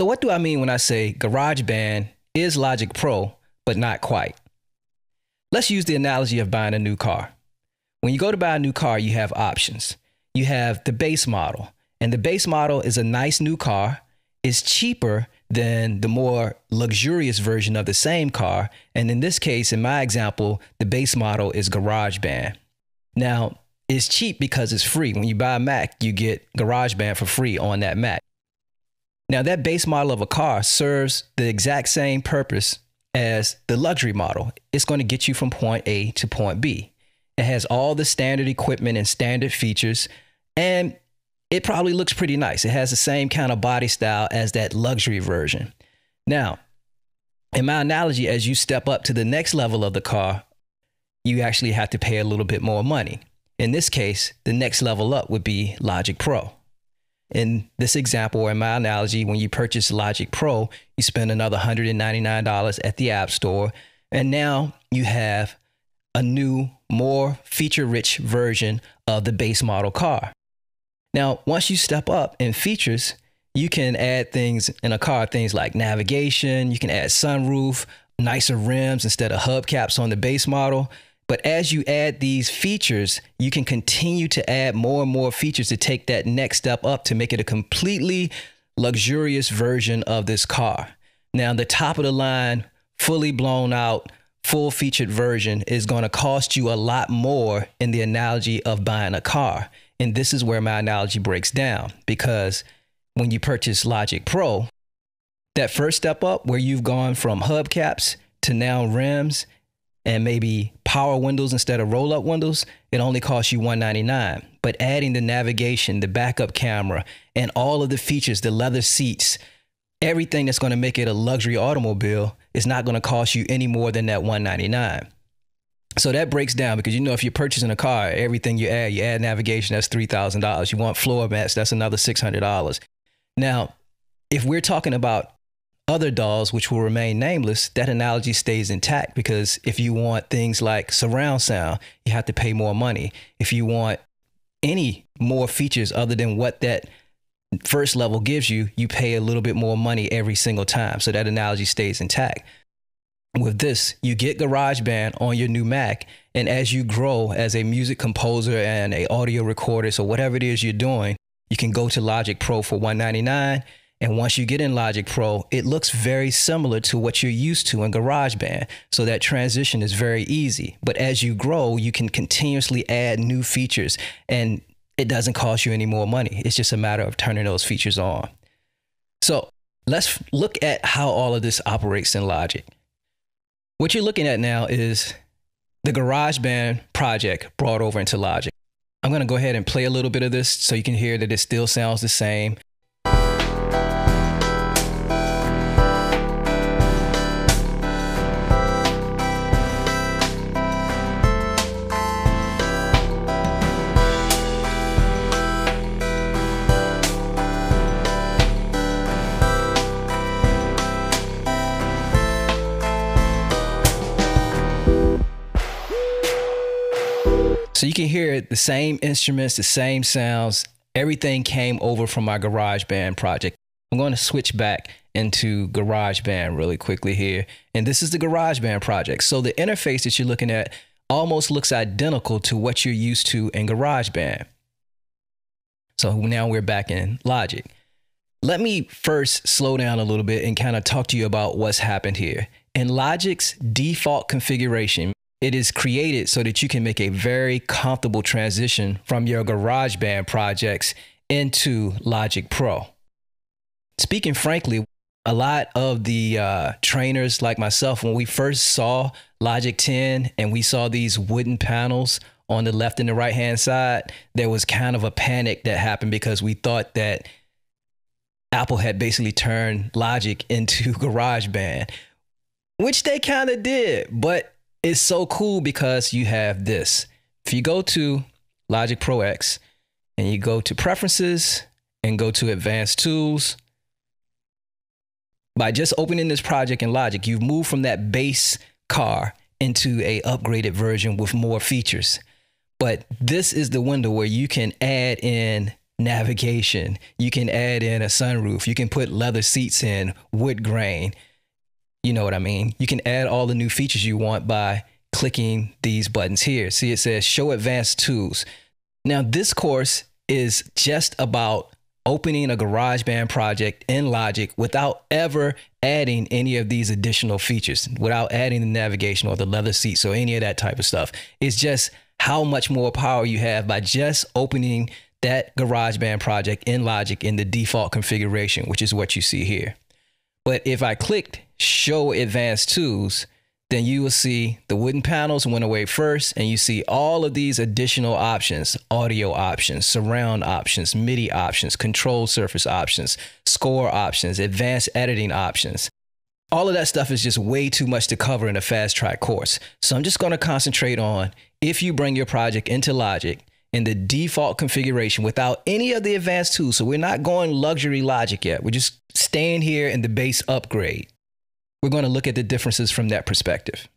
So, what do I mean when I say GarageBand is Logic Pro, but not quite? Let's use the analogy of buying a new car. When you go to buy a new car, you have options. You have the base model, and the base model is a nice new car. It's cheaper than the more luxurious version of the same car. And in this case, in my example, the base model is GarageBand. Now, it's cheap because it's free. When you buy a Mac, you get GarageBand for free on that Mac. Now, that base model of a car serves the exact same purpose as the luxury model. It's going to get you from point A to point B. It has all the standard equipment and standard features, and it probably looks pretty nice. It has the same kind of body style as that luxury version. Now, in my analogy, as you step up to the next level of the car, you actually have to pay a little bit more money. In this case, the next level up would be Logic Pro. In this example, or in my analogy, when you purchase Logic Pro, you spend another $199 at the App Store, and now you have a new, more feature rich version of the base model car. Now, once you step up in features, you can add things in a car, things like navigation, you can add sunroof, nicer rims instead of hubcaps on the base model. But as you add these features, you can continue to add more and more features to take that next step up to make it a completely luxurious version of this car. Now, the top of the line, fully blown out, full featured version is going to cost you a lot more in the analogy of buying a car. And this is where my analogy breaks down because when you purchase Logic Pro, that first step up where you've gone from hubcaps to now rims and maybe power windows instead of roll up windows, it only costs you 199. But adding the navigation, the backup camera, and all of the features, the leather seats, everything that's going to make it a luxury automobile is not going to cost you any more than that 199. So that breaks down because you know if you're purchasing a car, everything you add, you add navigation, that's three thousand dollars. You want floor mats, that's another six hundred dollars. Now, if we're talking about other DAWs which will remain nameless, that analogy stays intact because if you want things like surround sound, you have to pay more money. If you want any more features other than what that first level gives you, you pay a little bit more money every single time. So that analogy stays intact with this, you get GarageBand on your new Mac, and as you grow as a music composer and a audio recorder, so whatever it is you're doing, you can go to Logic Pro for 199. And once you get in Logic Pro, it looks very similar to what you're used to in GarageBand. So that transition is very easy. But as you grow, you can continuously add new features and it doesn't cost you any more money. It's just a matter of turning those features on. So let's look at how all of this operates in Logic. What you're looking at now is the GarageBand project brought over into Logic. I'm going to go ahead and play a little bit of this so you can hear that it still sounds the same. So you can hear the same instruments, the same sounds. Everything came over from my GarageBand project. I'm going to switch back into GarageBand really quickly here. And this is the GarageBand project. So the interface that you're looking at almost looks identical to what you're used to in GarageBand. So now we're back in Logic. Let me first slow down a little bit and kind of talk to you about what's happened here. In Logic's default configuration, it is created so that you can make a very comfortable transition from your GarageBand projects into Logic Pro. Speaking frankly, a lot of the uh, trainers like myself, when we first saw Logic 10 and we saw these wooden panels on the left and the right hand side, there was kind of a panic that happened because we thought that Apple had basically turned Logic into GarageBand, which they kind of did. But it's so cool because you have this. If you go to Logic Pro X and you go to preferences and go to advanced tools, by just opening this project in Logic, you've moved from that base car into a upgraded version with more features. But this is the window where you can add in navigation. You can add in a sunroof. You can put leather seats in, wood grain. You know what I mean? You can add all the new features you want by clicking these buttons here. See, it says show advanced tools. Now, this course is just about opening a GarageBand project in Logic without ever adding any of these additional features, without adding the navigation or the leather seats or any of that type of stuff. It's just how much more power you have by just opening that GarageBand project in Logic in the default configuration, which is what you see here. But if I clicked Show Advanced Tools, then you will see the wooden panels went away first, and you see all of these additional options audio options, surround options, MIDI options, control surface options, score options, advanced editing options. All of that stuff is just way too much to cover in a fast track course. So I'm just going to concentrate on if you bring your project into Logic in the default configuration without any of the advanced tools. So we're not going luxury Logic yet. We're just staying here in the base upgrade we're going to look at the differences from that perspective.